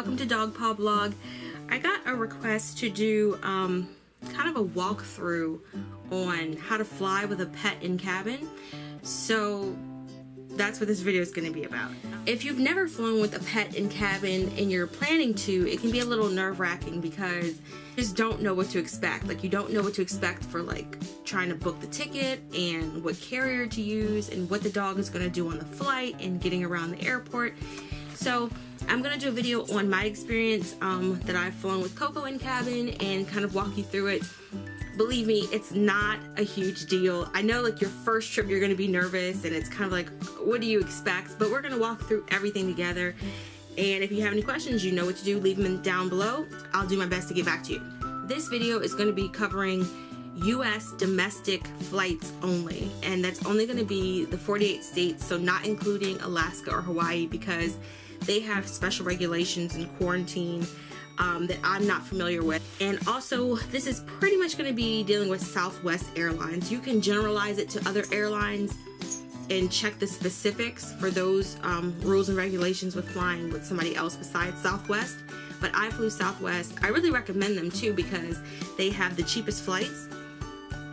welcome to Dog Paw Blog. I got a request to do um, kind of a walkthrough on how to fly with a pet in cabin. So that's what this video is going to be about. If you've never flown with a pet in cabin and you're planning to, it can be a little nerve-wracking because you just don't know what to expect. Like you don't know what to expect for like trying to book the ticket and what carrier to use and what the dog is going to do on the flight and getting around the airport. So I'm to do a video on my experience um, that I've flown with Coco in cabin and kind of walk you through it believe me, it's not a huge deal. I know like your first trip you're gonna be nervous and it's kind of like, what do you expect? But we're gonna walk through everything together. And if you have any questions, you know what to do, leave them down below. I'll do my best to get back to you. This video is gonna be covering US domestic flights only. And that's only gonna be the 48 states, so not including Alaska or Hawaii because they have special regulations and quarantine um, that I'm not familiar with. And also, this is pretty much going to be dealing with Southwest Airlines. You can generalize it to other airlines and check the specifics for those um, rules and regulations with flying with somebody else besides Southwest. But I flew Southwest. I really recommend them too because they have the cheapest flights.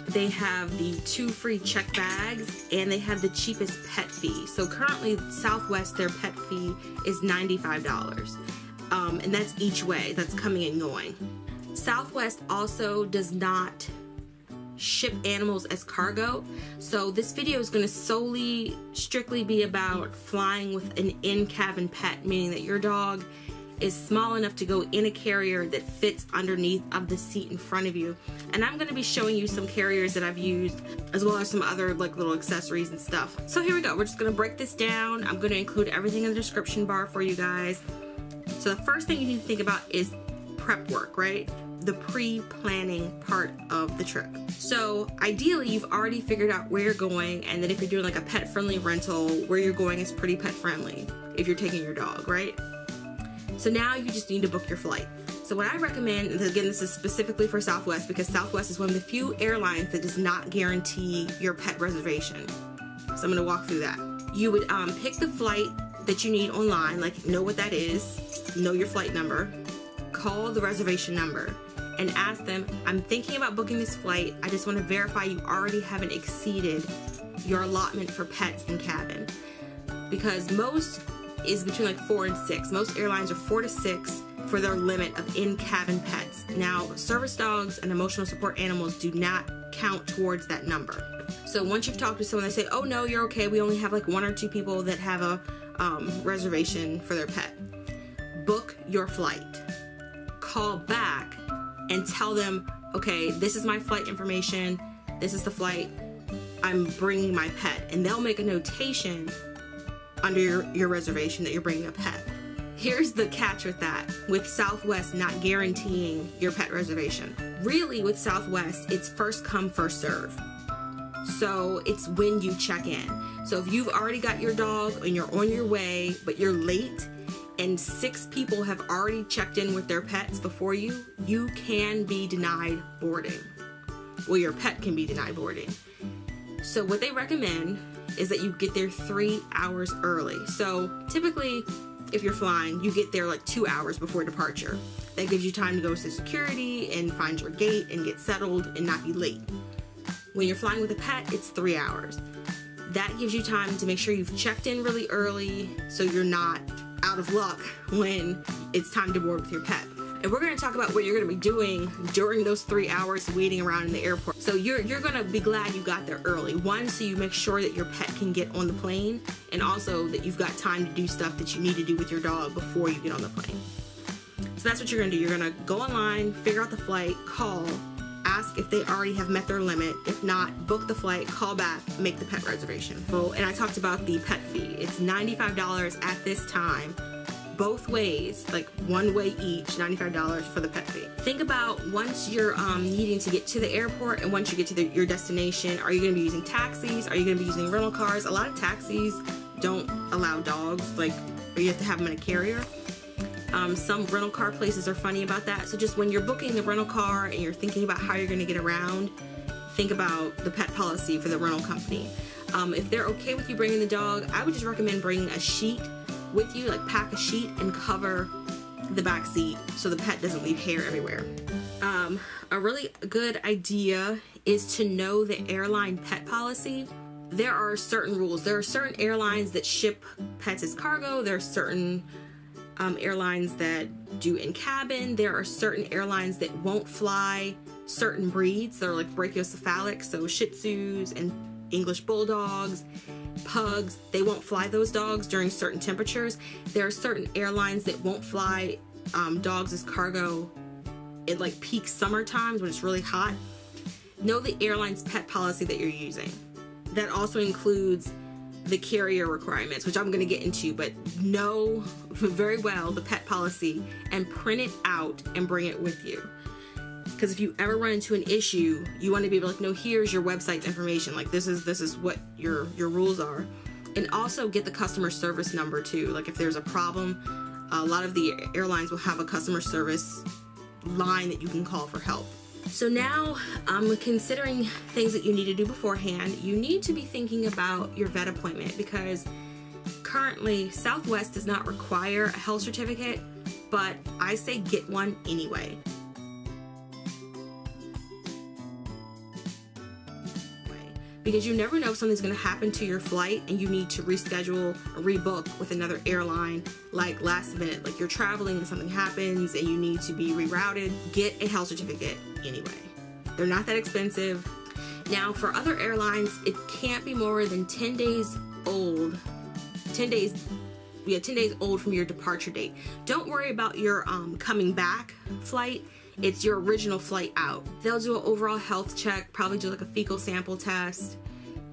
They have the two free check bags and they have the cheapest pet fee. So currently Southwest, their pet fee is $95 um, and that's each way that's coming and going. Southwest also does not ship animals as cargo. So this video is going to solely, strictly be about flying with an in-cabin pet, meaning that your dog is small enough to go in a carrier that fits underneath of the seat in front of you. And I'm going to be showing you some carriers that I've used as well as some other like little accessories and stuff. So here we go. We're just going to break this down. I'm going to include everything in the description bar for you guys. So the first thing you need to think about is prep work, right? The pre-planning part of the trip. So ideally you've already figured out where you're going and that if you're doing like a pet friendly rental, where you're going is pretty pet friendly if you're taking your dog, right? So now you just need to book your flight. So what I recommend, and again this is specifically for Southwest because Southwest is one of the few airlines that does not guarantee your pet reservation. So I'm gonna walk through that. You would um, pick the flight that you need online, like know what that is, know your flight number, call the reservation number, and ask them, I'm thinking about booking this flight. I just want to verify you already haven't exceeded your allotment for pets in cabin. Because most is between like four and six. Most airlines are four to six for their limit of in-cabin pets. Now, service dogs and emotional support animals do not count towards that number. So once you've talked to someone, they say, oh no, you're okay. We only have like one or two people that have a um, reservation for their pet. Book your flight. Call back and tell them, okay, this is my flight information. This is the flight. I'm bringing my pet. And they'll make a notation under your, your reservation that you're bringing a pet. Here's the catch with that, with Southwest not guaranteeing your pet reservation. Really, with Southwest, it's first come, first serve. So it's when you check in. So if you've already got your dog and you're on your way, but you're late, and six people have already checked in with their pets before you, you can be denied boarding. Well, your pet can be denied boarding. So what they recommend is that you get there three hours early. So typically, if you're flying, you get there like two hours before departure. That gives you time to go to security and find your gate and get settled and not be late. When you're flying with a pet, it's three hours that gives you time to make sure you've checked in really early so you're not out of luck when it's time to board with your pet. And we're gonna talk about what you're gonna be doing during those three hours waiting around in the airport. So you're, you're gonna be glad you got there early. One, so you make sure that your pet can get on the plane, and also that you've got time to do stuff that you need to do with your dog before you get on the plane. So that's what you're gonna do. You're gonna go online, figure out the flight, call, ask if they already have met their limit. If not, book the flight, call back, make the pet reservation. Oh, and I talked about the pet fee. It's $95 at this time both ways, like one way each, $95 for the pet fee. Think about once you're um, needing to get to the airport and once you get to the, your destination, are you gonna be using taxis? Are you gonna be using rental cars? A lot of taxis don't allow dogs, like, you have to have them in a carrier. Um, some rental car places are funny about that. So just when you're booking the rental car and you're thinking about how you're going to get around, think about the pet policy for the rental company. Um, if they're okay with you bringing the dog, I would just recommend bringing a sheet with you, like pack a sheet and cover the back seat so the pet doesn't leave hair everywhere. Um, a really good idea is to know the airline pet policy. There are certain rules. There are certain airlines that ship pets as cargo. There are certain um, airlines that do in cabin. There are certain airlines that won't fly certain breeds that are like brachycephalic, so Shih Tzus and English Bulldogs, Pugs. They won't fly those dogs during certain temperatures. There are certain airlines that won't fly um, dogs as cargo in like peak summer times when it's really hot. Know the airline's pet policy that you're using. That also includes the carrier requirements, which I'm going to get into, but know very well the pet policy and print it out and bring it with you. Because if you ever run into an issue, you want to be able to like, no, here's your website's information. Like this is this is what your your rules are, and also get the customer service number too. Like if there's a problem, a lot of the airlines will have a customer service line that you can call for help. So now, um, considering things that you need to do beforehand, you need to be thinking about your vet appointment because currently Southwest does not require a health certificate, but I say get one anyway. Because you never know if something's going to happen to your flight and you need to reschedule or rebook with another airline like last minute like you're traveling and something happens and you need to be rerouted get a health certificate anyway. They're not that expensive. Now for other airlines it can't be more than 10 days old 10 days yeah 10 days old from your departure date. Don't worry about your um, coming back flight it's your original flight out. They'll do an overall health check, probably do like a fecal sample test,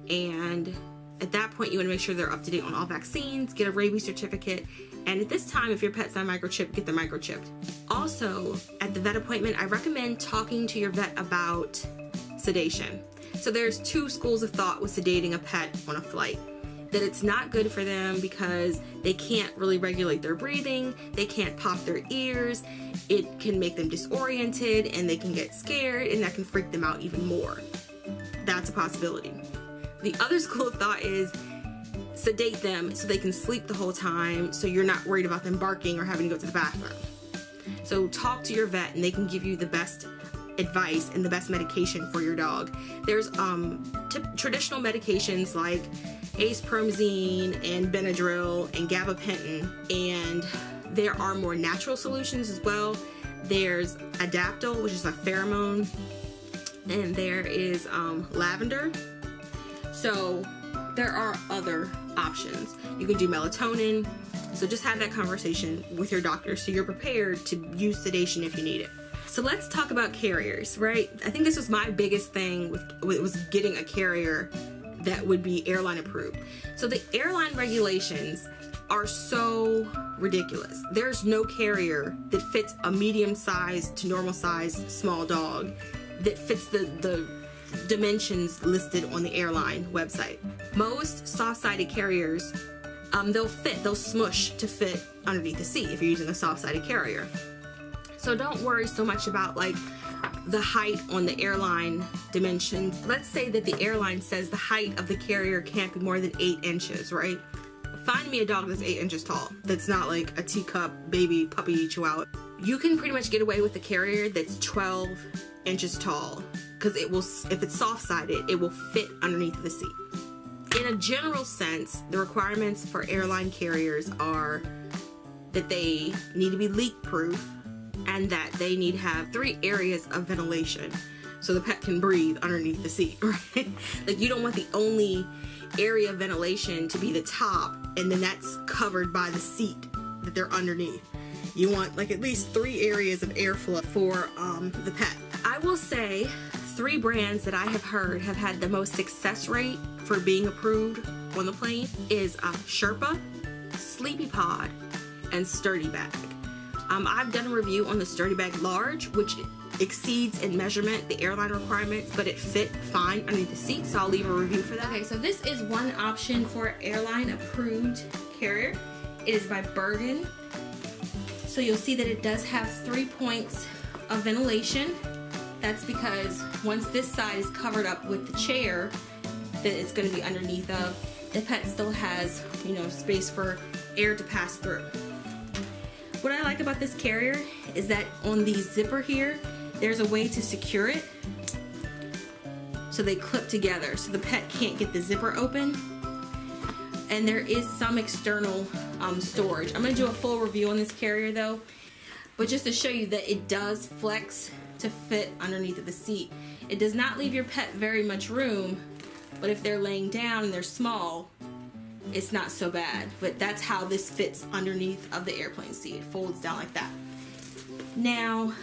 and at that point you want to make sure they're up to date on all vaccines, get a rabies certificate, and at this time if your pet's not microchipped, get them microchipped. Also, at the vet appointment, I recommend talking to your vet about sedation. So there's two schools of thought with sedating a pet on a flight that it's not good for them because they can't really regulate their breathing, they can't pop their ears, it can make them disoriented and they can get scared and that can freak them out even more. That's a possibility. The other school of thought is sedate them so they can sleep the whole time so you're not worried about them barking or having to go to the bathroom. So talk to your vet and they can give you the best advice and the best medication for your dog. There's um, traditional medications like acepromazine and Benadryl and gabapentin, and there are more natural solutions as well. There's Adaptil, which is a pheromone, and there is um, lavender. So there are other options. You can do melatonin. So just have that conversation with your doctor so you're prepared to use sedation if you need it. So let's talk about carriers, right? I think this was my biggest thing with, with was getting a carrier that would be airline approved. So the airline regulations are so ridiculous. There's no carrier that fits a medium sized to normal sized small dog that fits the, the dimensions listed on the airline website. Most soft sided carriers, um, they'll fit, they'll smush to fit underneath the seat if you're using a soft sided carrier. So don't worry so much about like the height on the airline dimensions. Let's say that the airline says the height of the carrier can't be more than eight inches, right? Find me a dog that's eight inches tall, that's not like a teacup baby puppy chihuahua. You can pretty much get away with a carrier that's 12 inches tall because it will, if it's soft-sided, it will fit underneath the seat. In a general sense, the requirements for airline carriers are that they need to be leak proof, and that they need to have three areas of ventilation so the pet can breathe underneath the seat, right? like you don't want the only area of ventilation to be the top and then that's covered by the seat that they're underneath. You want like at least three areas of airflow for um, the pet. I will say three brands that I have heard have had the most success rate for being approved on the plane is uh, Sherpa, Sleepypod, and SturdiBag. Um, I've done a review on the SturdiBag Large, which exceeds in measurement the airline requirements, but it fit fine underneath the seat, so I'll leave a review for that. Okay, so this is one option for airline approved carrier. It is by Bergan. So you'll see that it does have three points of ventilation. That's because once this side is covered up with the chair that it's going to be underneath of, the pet still has, you know, space for air to pass through. What I like about this carrier is that on the zipper here, there's a way to secure it so they clip together so the pet can't get the zipper open and there is some external um, storage. I'm to do a full review on this carrier though, but just to show you that it does flex to fit underneath of the seat. It does not leave your pet very much room, but if they're laying down and they're small, it's not so bad. But that's how this fits underneath of the airplane seat. It folds down like that. Now,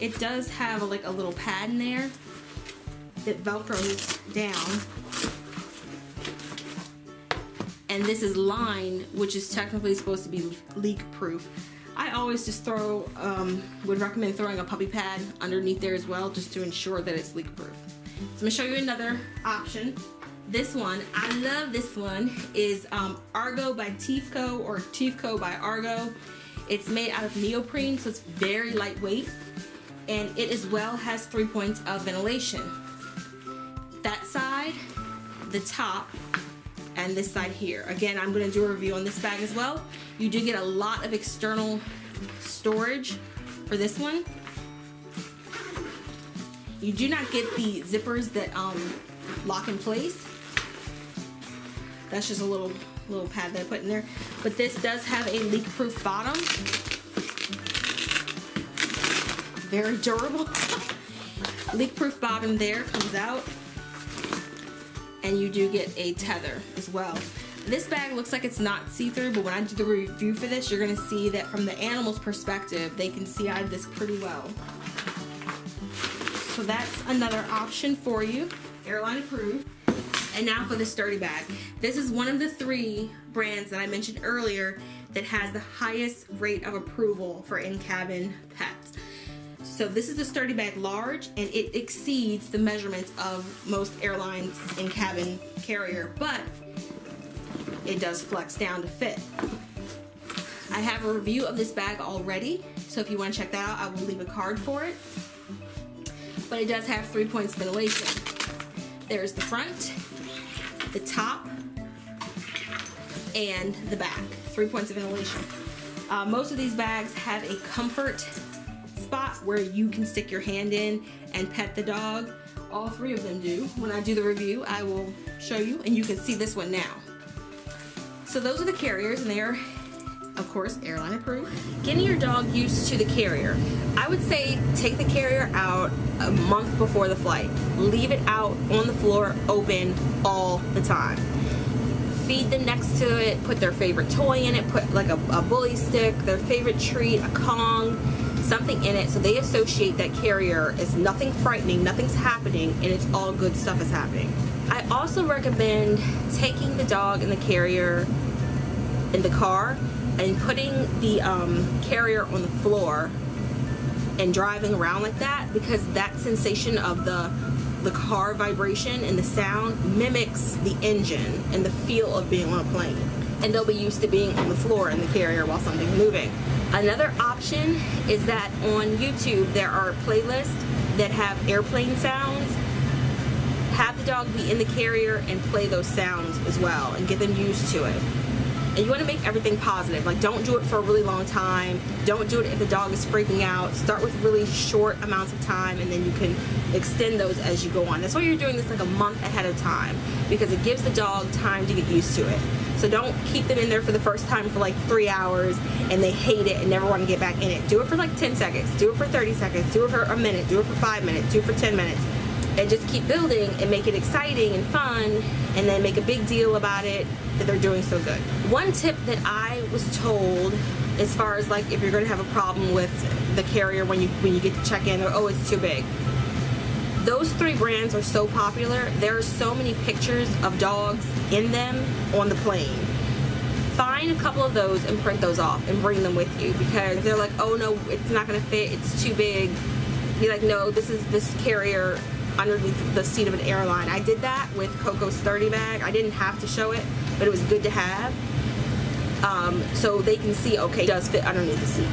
it does have a, like a little pad in there that velcros down and this is lined which is technically supposed to be leak proof I always just throw um, would recommend throwing a puppy pad underneath there as well just to ensure that it's leak proof so I'm gonna show you another option this one I love this one is um, Argo by Teafco or Teafco by Argo it's made out of neoprene so it's very lightweight and it as well has three points of ventilation that side, the top, and this side here. Again, I'm gonna do a review on this bag as well. You do get a lot of external storage for this one. You do not get the zippers that um, lock in place. That's just a little little pad that I put in there. But this does have a leak-proof bottom. Very durable. leak-proof bottom there comes out and you do get a tether as well. This bag looks like it's not see-through, but when I do the review for this, you're gonna see that from the animal's perspective, they can see of this pretty well. So that's another option for you, airline approved. And now for the SturdiBag. This is one of the three brands that I mentioned earlier that has the highest rate of approval for in-cabin pets. So this is the SturdiBag Large and it exceeds the measurements of most airlines in cabin carrier, but it does flex down to fit. I have a review of this bag already, so if you want to check that out, I will leave a card for it. But it does have three points of ventilation. There's the front, the top, and the back. Three points of ventilation. Uh, most of these bags have a comfort spot where you can stick your hand in and pet the dog. All three of them do. When I do the review, I will show you and you can see this one now. So those are the carriers and they are of course, airline approved. Getting your dog used to the carrier. I would say take the carrier out a month before the flight. Leave it out on the floor open all the time. Feed them next to it, put their favorite toy in it, put like a, a bully stick, their favorite treat, a Kong, something in it so they associate that carrier as nothing frightening, nothing's happening, and it's all good stuff is happening. I also recommend taking the dog in the carrier in the car and putting the um, carrier on the floor and driving around like that because that sensation of the the car vibration and the sound mimics the engine and the feel of being on a plane and they'll be used to being on the floor in the carrier while something's moving. Another option is that on YouTube there are playlists that have airplane sounds. Have the dog be in the carrier and play those sounds as well and get them used to it. And you want to make everything positive. Like don't do it for a really long time. Don't do it if the dog is freaking out. Start with really short amounts of time and then you can extend those as you go on. That's why you're doing this like a month ahead of time because it gives the dog time to get used to it. So don't keep them in there for the first time for like three hours and they hate it and never want to get back in it. Do it for like 10 seconds, do it for 30 seconds, do it for a minute, do it for five minutes, do it for 10 minutes. And just keep building and make it exciting and fun and then make a big deal about it that they're doing so good. One tip that I was told as far as like if you're going to have a problem with the carrier when you when you get to check in or oh it's too big those three brands are so popular. There are so many pictures of dogs in them on the plane. Find a couple of those and print those off and bring them with you because they're like, oh no, it's not gonna fit, it's too big. Be like, no, this is this carrier underneath the seat of an airline. I did that with Coco's SturdiBag. I didn't have to show it, but it was good to have. Um, so they can see, okay, does fit underneath the seat.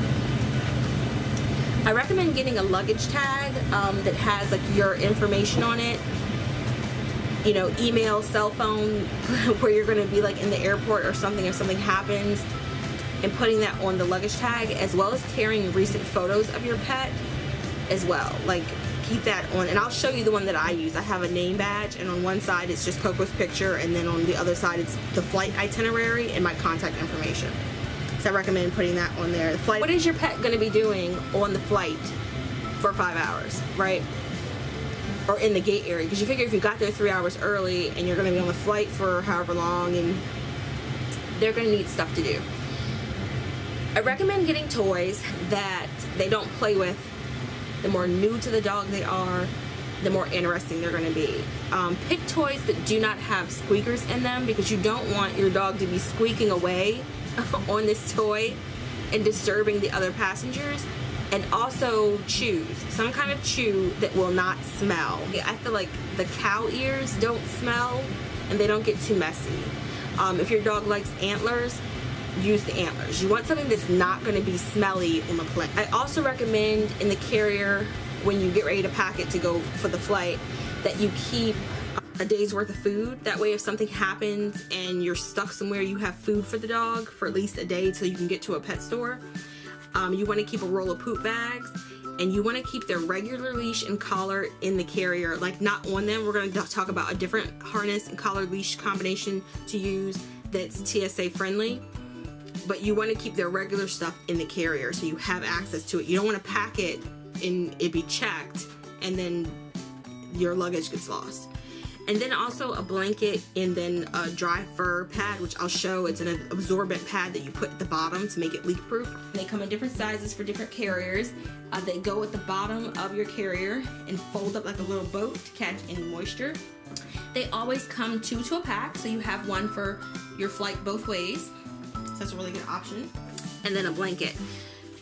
I recommend getting a luggage tag um, that has like your information on it you know, email, cell phone, where you're going to be like in the airport or something if something happens, and putting that on the luggage tag, as well as carrying recent photos of your pet as well. Like keep that on, and I'll show you the one that I use. I have a name badge, and on one side it's just Coco's picture, and then on the other side it's the flight itinerary and my contact information. So I recommend putting that on there. The flight. What is your pet going to be doing on the flight for five hours, right? Or in the gate area, because you figure if you got there three hours early and you're going to be on the flight for however long, and they're going to need stuff to do. I recommend getting toys that they don't play with the more new to the dog they are, the more interesting they're going to be. Um, pick toys that do not have squeakers in them because you don't want your dog to be squeaking away on this toy and disturbing the other passengers. And also chews, some kind of chew that will not smell. I feel like the cow ears don't smell and they don't get too messy. Um, if your dog likes antlers, use the antlers. You want something that's not going to be smelly on the plane. I also recommend in the carrier when you get ready to pack it to go for the flight that you keep a day's worth of food. That way if something happens and you're stuck somewhere, you have food for the dog for at least a day till you can get to a pet store. Um, you want to keep a roll of poop bags and you want to keep their regular leash and collar in the carrier, like not on them. We're going to talk about a different harness and collar leash combination to use that's TSA friendly but you want to keep their regular stuff in the carrier so you have access to it. You don't want to pack it and it be checked and then your luggage gets lost. And then also a blanket and then a dry fur pad, which I'll show. It's an absorbent pad that you put at the bottom to make it leak proof. They come in different sizes for different carriers. Uh, they go at the bottom of your carrier and fold up like a little boat to catch any moisture. They always come two to a pack, so you have one for your flight both ways that's a really good option. And then a blanket.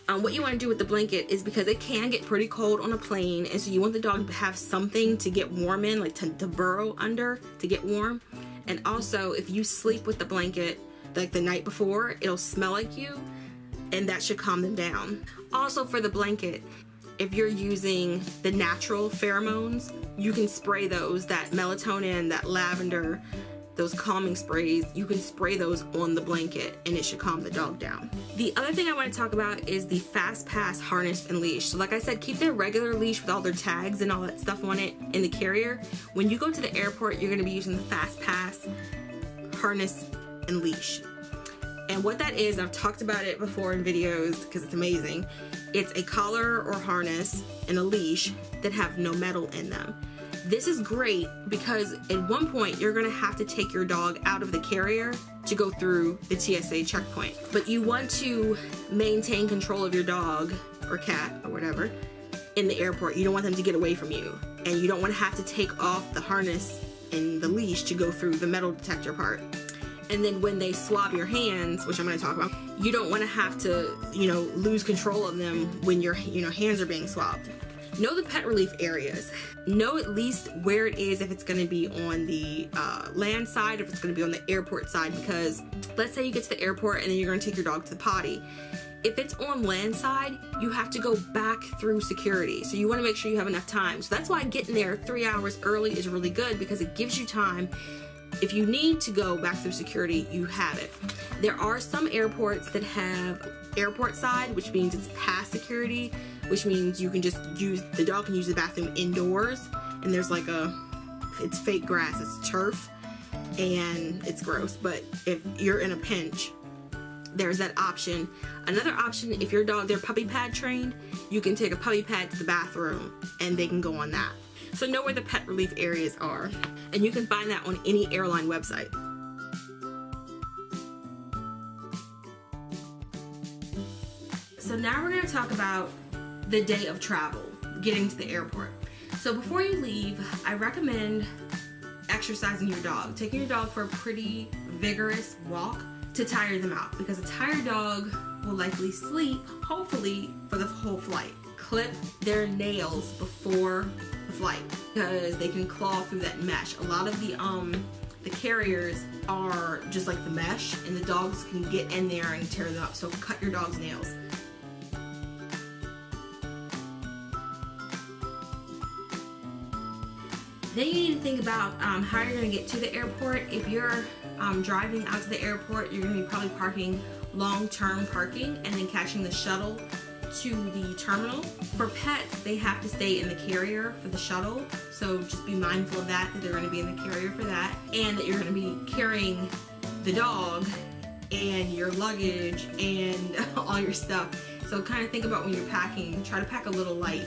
Um, what you want to do with the blanket is because it can get pretty cold on a plane and so you want the dog to have something to get warm in like to, to burrow under to get warm and also if you sleep with the blanket like the night before it'll smell like you and that should calm them down also for the blanket if you're using the natural pheromones you can spray those that melatonin that lavender those calming sprays, you can spray those on the blanket and it should calm the dog down. The other thing I want to talk about is the Fast Pass harness and leash. So like I said, keep their regular leash with all their tags and all that stuff on it in the carrier. When you go to the airport, you're going to be using the Fast Pass harness and leash. And what that is, I've talked about it before in videos because it's amazing. It's a collar or harness and a leash that have no metal in them. This is great because at one point you're gonna have to take your dog out of the carrier to go through the TSA checkpoint. But you want to maintain control of your dog or cat or whatever in the airport. You don't want them to get away from you. And you don't want to have to take off the harness and the leash to go through the metal detector part. And then when they swab your hands, which I'm going to talk about, you don't want to have to, you know, lose control of them when your, you know, hands are being swabbed. Know the pet relief areas. Know at least where it is if it's going to be on the uh, land side, if it's going to be on the airport side, because let's say you get to the airport and then you're going to take your dog to the potty. If it's on land side, you have to go back through security. So you want to make sure you have enough time. So that's why getting there three hours early is really good because it gives you time if you need to go back through security, you have it. There are some airports that have airport side, which means it's past security, which means you can just use, the dog can use the bathroom indoors, and there's like a, it's fake grass, it's turf, and it's gross, but if you're in a pinch, there's that option. Another option, if your dog, they're puppy pad trained, you can take a puppy pad to the bathroom, and they can go on that. So know where the pet relief areas are, and you can find that on any airline website. So now we're going to talk about the day of travel, getting to the airport. So before you leave, I recommend exercising your dog, taking your dog for a pretty vigorous walk to tire them out because a tired dog will likely sleep, hopefully, for the whole flight. Clip their nails before the flight because they can claw through that mesh. A lot of the um the carriers are just like the mesh and the dogs can get in there and tear them up. So cut your dog's nails. Then you need to think about um, how you're going to get to the airport. If you're um, driving out to the airport, you're going to be probably parking long-term parking and then catching the shuttle to the terminal. For pets, they have to stay in the carrier for the shuttle. So just be mindful of that, that they're going to be in the carrier for that, and that you're going to be carrying the dog and your luggage and all your stuff. So kind of think about when you're packing, try to pack a little light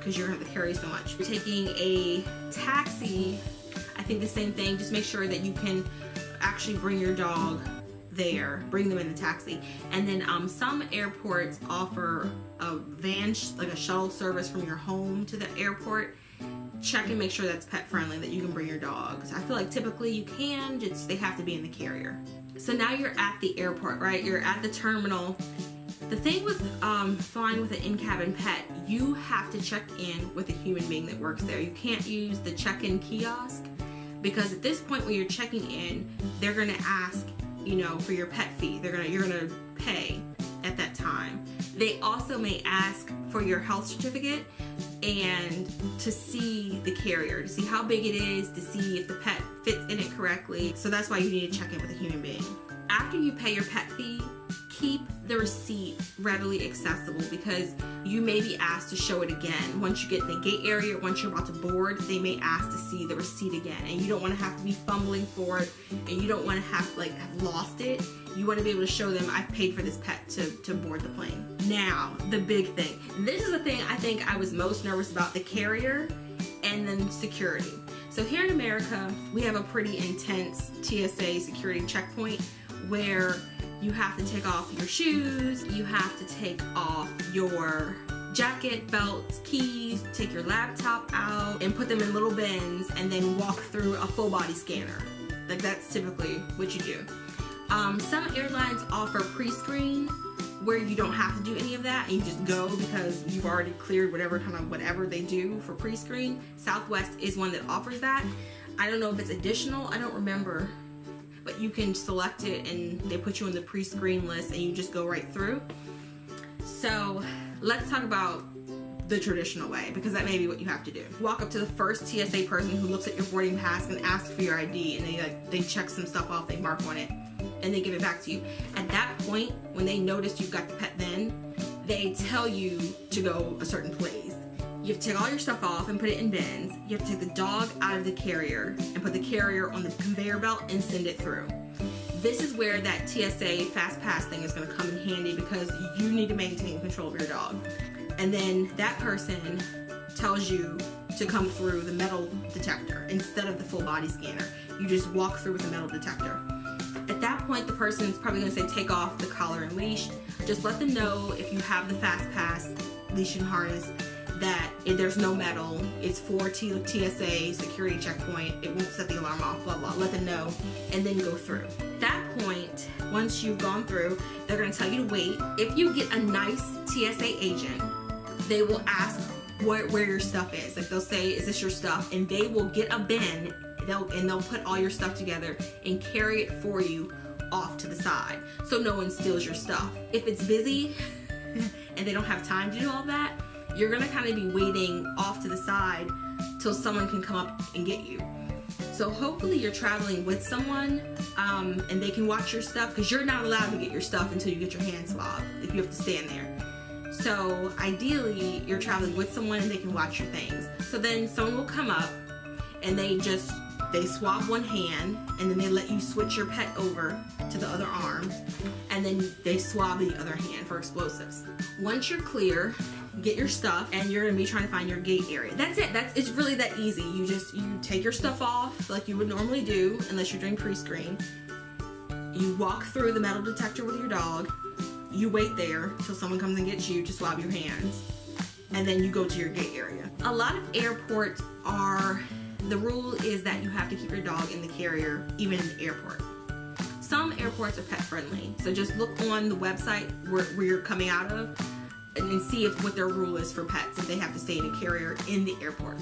because you're gonna have to carry so much. You're taking a taxi, I think the same thing, just make sure that you can actually bring your dog there, bring them in the taxi. And then um, some airports offer a van, like a shuttle service from your home to the airport. Check and make sure that's pet friendly, that you can bring your dogs. I feel like typically you can, just they have to be in the carrier. So now you're at the airport, right? You're at the terminal. The thing with um, flying with an in-cabin pet, you have to check in with a human being that works there. You can't use the check-in kiosk because at this point when you're checking in, they're gonna ask, you know, for your pet fee. They're gonna you're gonna pay at that time. They also may ask for your health certificate and to see the carrier, to see how big it is, to see if the pet fits in it correctly. So that's why you need to check in with a human being. After you pay your pet fee, keep the receipt readily accessible because you may be asked to show it again. Once you get in the gate area, once you're about to board, they may ask to see the receipt again. And you don't want to have to be fumbling for it and you don't want to have like have lost it. You want to be able to show them I've paid for this pet to, to board the plane. Now, the big thing. This is the thing I think I was most nervous about, the carrier and then security. So here in America, we have a pretty intense TSA security checkpoint where you have to take off your shoes, you have to take off your jacket, belts, keys, take your laptop out and put them in little bins and then walk through a full body scanner. Like that's typically what you do. Um, some airlines offer pre-screen where you don't have to do any of that and you just go because you've already cleared whatever kind of whatever they do for pre-screen. Southwest is one that offers that. I don't know if it's additional, I don't remember you can select it and they put you on the pre-screen list and you just go right through. So let's talk about the traditional way because that may be what you have to do. Walk up to the first TSA person who looks at your boarding pass and asks for your ID and they like they check some stuff off, they mark on it, and they give it back to you. At that point, when they notice you've got the pet then, they tell you to go a certain place. You have to take all your stuff off and put it in bins. You have to take the dog out of the carrier and put the carrier on the conveyor belt and send it through. This is where that TSA fast pass thing is going to come in handy because you need to maintain control of your dog. And then that person tells you to come through the metal detector instead of the full body scanner. You just walk through with the metal detector. At that point, the person is probably going to say take off the collar and leash. Just let them know if you have the fast pass leash and harness that there's no metal, it's for T TSA security checkpoint, it won't set the alarm off, blah, blah, let them know, and then go through. At that point, once you've gone through, they're gonna tell you to wait. If you get a nice TSA agent, they will ask where, where your stuff is. Like they'll say, is this your stuff? And they will get a bin they'll, and they'll put all your stuff together and carry it for you off to the side so no one steals your stuff. If it's busy and they don't have time to do all that, you're gonna kind of be waiting off to the side till someone can come up and get you. So hopefully you're traveling with someone um, and they can watch your stuff because you're not allowed to get your stuff until you get your hand swabbed if you have to stand there. So ideally you're traveling with someone and they can watch your things. So then someone will come up and they just they swab one hand and then they let you switch your pet over to the other arm and then they swab the other hand for explosives. Once you're clear, get your stuff and you're gonna be trying to find your gate area. That's it, that's it's really that easy. You just you take your stuff off like you would normally do unless you're doing pre-screen. You walk through the metal detector with your dog. You wait there till someone comes and gets you to swab your hands. And then you go to your gate area. A lot of airports are the rule is that you have to keep your dog in the carrier even in the airport. Some airports are pet friendly, so just look on the website where, where you're coming out of and see if what their rule is for pets if they have to stay in a carrier in the airport.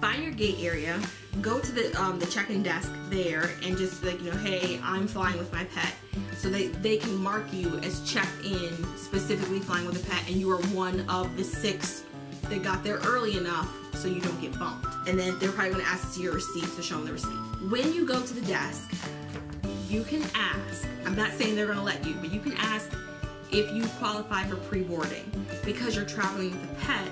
Find your gate area, go to the um, the check-in desk there, and just like you know, hey, I'm flying with my pet, so they they can mark you as checked in, specifically flying with a pet, and you are one of the six that got there early enough so you don't get bumped. And then they're probably gonna ask to see your receipt, so show them the receipt. When you go to the desk, you can ask, I'm not saying they're gonna let you, but you can ask if you qualify for pre-boarding. Because you're traveling with a pet,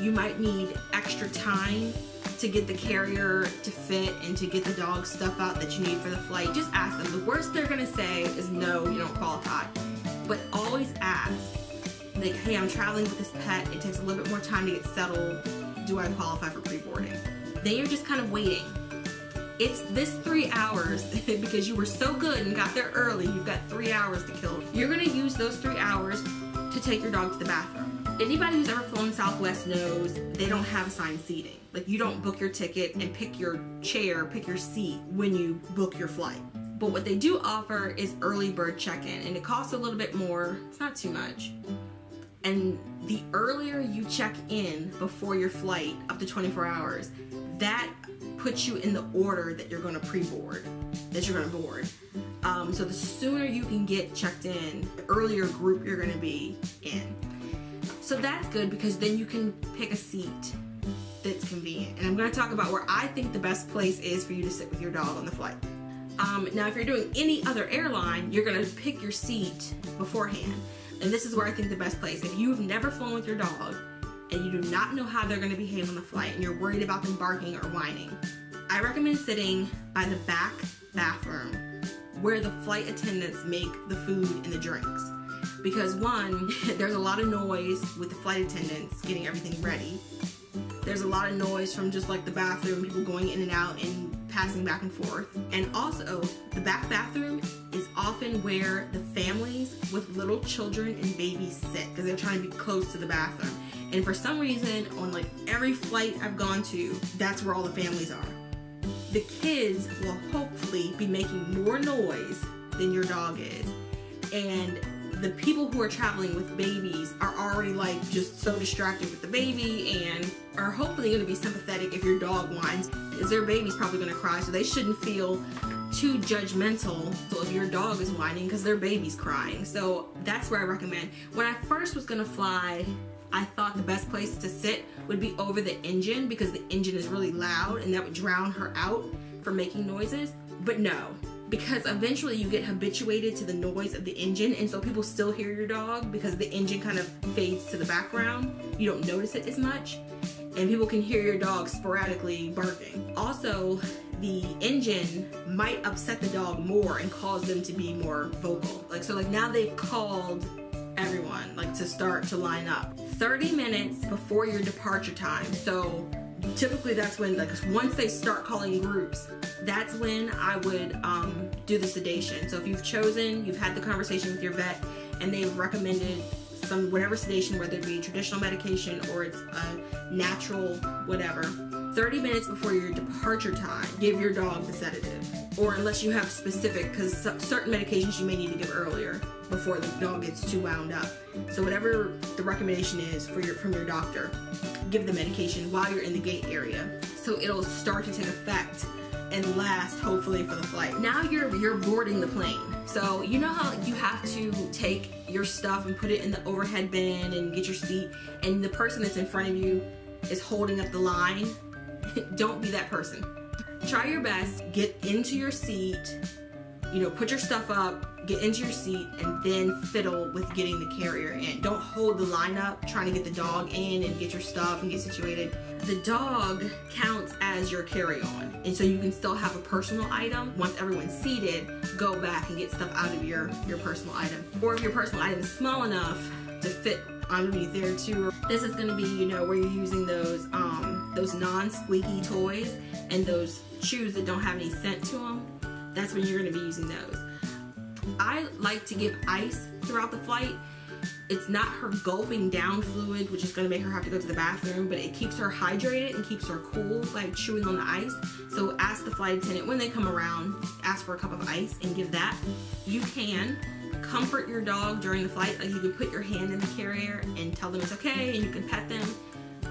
you might need extra time to get the carrier to fit and to get the dog stuff out that you need for the flight. Just ask them. The worst they're gonna say is no, you don't qualify. But always ask. Like, hey, I'm traveling with this pet. It takes a little bit more time to get settled. Do I qualify for pre-boarding? Then you're just kind of waiting. It's this three hours because you were so good and got there early. You've got three hours to kill. You're gonna use those three hours to take your dog to the bathroom. Anybody who's ever flown Southwest knows they don't have assigned seating. Like you don't book your ticket and pick your chair, pick your seat when you book your flight. But what they do offer is early bird check-in and it costs a little bit more. It's not too much. And the earlier you check in before your flight, up to 24 hours, that puts you in the order that you're gonna pre-board, that you're gonna board. Um, so the sooner you can get checked in, the earlier group you're gonna be in. So that's good because then you can pick a seat that's convenient. And I'm going to talk about where I think the best place is for you to sit with your dog on the flight. Um, now, if you're doing any other airline, you're going to pick your seat beforehand. And this is where I think the best place. If you've never flown with your dog and you do not know how they're going to behave on the flight and you're worried about them barking or whining, I recommend sitting by the back bathroom where the flight attendants make the food and the drinks because one, there's a lot of noise with the flight attendants getting everything ready. There's a lot of noise from just like the bathroom, people going in and out and passing back and forth. And also, the back bathroom is often where the families with little children and babies sit because they're trying to be close to the bathroom. And for some reason, on like every flight I've gone to, that's where all the families are. The kids will hopefully be making more noise than your dog is. And the people who are traveling with babies are already like just so distracted with the baby and are hopefully going to be sympathetic if your dog whines because their baby's probably going to cry so they shouldn't feel too judgmental so if your dog is whining because their baby's crying so that's where i recommend when i first was going to fly i thought the best place to sit would be over the engine because the engine is really loud and that would drown her out from making noises. But no because eventually you get habituated to the noise of the engine and so people still hear your dog because the engine kind of fades to the background. You don't notice it as much and people can hear your dog sporadically barking. Also the engine might upset the dog more and cause them to be more vocal. Like so like now they've called everyone like to start to line up 30 minutes before your departure time. So typically that's when like once they start calling groups that's when i would um, do the sedation. So if you've chosen you've had the conversation with your vet and they've recommended some whatever sedation whether it be traditional medication or it's a natural whatever 30 minutes before your departure time give your dog the sedative or unless you have specific because certain medications you may need to give earlier before the dog gets too wound up so whatever the recommendation is for your from your doctor give the medication while you're in the gate area. So it'll start to take effect and last hopefully for the flight. Now you're you're boarding the plane. So you know how you have to take your stuff and put it in the overhead bin and get your seat and the person that's in front of you is holding up the line. Don't be that person. Try your best, get into your seat, you know, put your stuff up, get into your seat, and then fiddle with getting the carrier in. Don't hold the line up trying to get the dog in and get your stuff and get situated. The dog counts as your carry-on, and so you can still have a personal item. Once everyone's seated, go back and get stuff out of your, your personal item. Or if your personal item is small enough to fit underneath there too. This is gonna be, you know, where you're using those um, those non-squeaky toys and those shoes that don't have any scent to them that's when you're going to be using those. I like to give ice throughout the flight. It's not her gulping down fluid, which is going to make her have to go to the bathroom, but it keeps her hydrated and keeps her cool by chewing on the ice. So ask the flight attendant when they come around, ask for a cup of ice and give that. You can comfort your dog during the flight. Like you can put your hand in the carrier and tell them it's okay and you can pet them,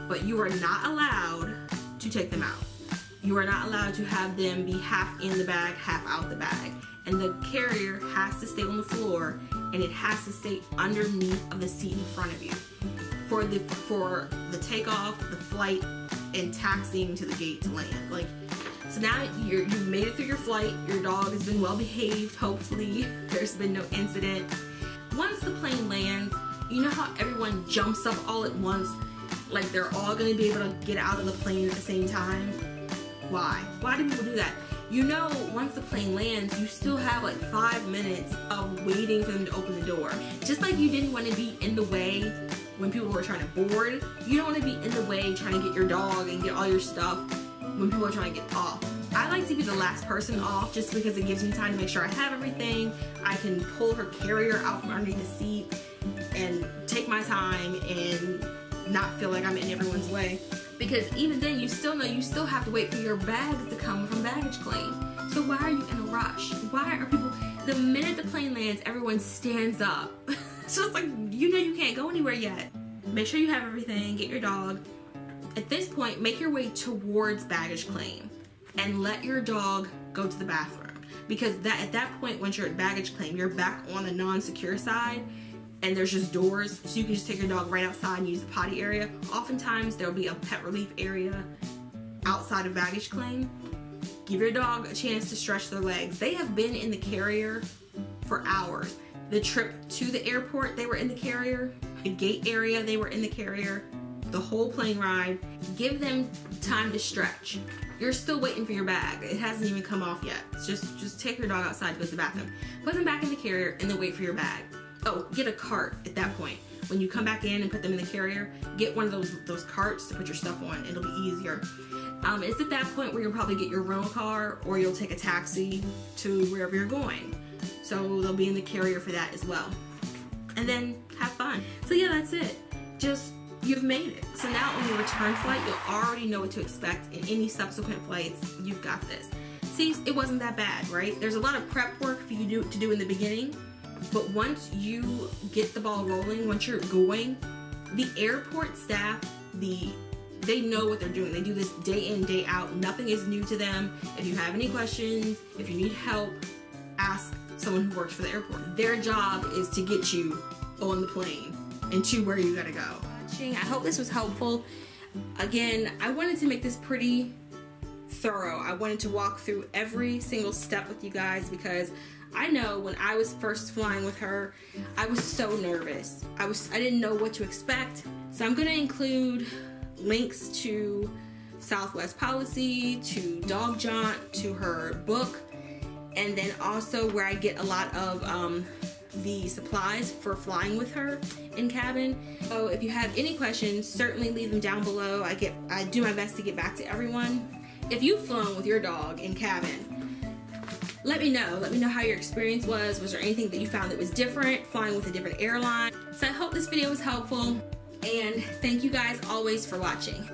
but you are not allowed to take them out you are not allowed to have them be half in the bag, half out the bag. And the carrier has to stay on the floor and it has to stay underneath of the seat in front of you. for the for the takeoff, the flight, and taxiing to the gate to land. Like, so now you're, you've made it through your flight. Your dog has been well behaved. Hopefully, there's been no incident. Once the plane lands, you know how everyone jumps up all at once, like they're all gonna be able to get out of the plane at the same time. Why? Why do people do that? You know, once the plane lands, you still have like five minutes of waiting for them to open the door. Just like you didn't want to be in the way when people were trying to board, you don't want to be in the way trying to get your dog and get all your stuff when people are trying to get off. I like to be the last person off just because it gives me time to make sure I have everything. I can pull her carrier out from underneath the seat and take my time and not feel like I'm in everyone's way because even then you still know you still have to wait for your bags to come from baggage claim. So why are you in a rush? Why are people, the minute the plane lands, everyone stands up. so it's like, you know you can't go anywhere yet. Make sure you have everything, get your dog. At this point, make your way towards baggage claim and let your dog go to the bathroom. Because that at that point, once you're at baggage claim, you're back on the non-secure side and there's just doors so you can just take your dog right outside and use the potty area. Oftentimes there'll be a pet relief area outside of baggage claim. Give your dog a chance to stretch their legs. They have been in the carrier for hours. The trip to the airport, they were in the carrier. The gate area, they were in the carrier. The whole plane ride. Give them time to stretch. You're still waiting for your bag. It hasn't even come off yet. Just just take your dog outside to go to the bathroom. Put them back in the carrier and then wait for your bag oh, get a cart at that point. When you come back in and put them in the carrier, get one of those those carts to put your stuff on. It'll be easier. Um, it's at that point where you'll probably get your rental car or you'll take a taxi to wherever you're going. So they'll be in the carrier for that as well. And then have fun. So yeah, that's it. Just you've made it. So now on your return flight, you'll already know what to expect in any subsequent flights. You've got this. See, it wasn't that bad, right? There's a lot of prep work for you to do in the beginning, but once you get the ball rolling, once you're going, the airport staff, the they know what they're doing. They do this day in, day out. Nothing is new to them. If you have any questions, if you need help, ask someone who works for the airport. Their job is to get you on the plane and to where you gotta go. I hope this was helpful. Again, I wanted to make this pretty thorough. I wanted to walk through every single step with you guys because I know when I was first flying with her, I was so nervous. I was I didn't know what to expect. So I'm going to include links to Southwest Policy, to Dog Jaunt, to her book, and then also where I get a lot of um, the supplies for flying with her in cabin. So if you have any questions, certainly leave them down below. I get I do my best to get back to everyone. If you've flown with your dog in cabin, let me know. Let me know how your experience was. Was there anything that you found that was different flying with a different airline? So I hope this video was helpful and thank you guys always for watching.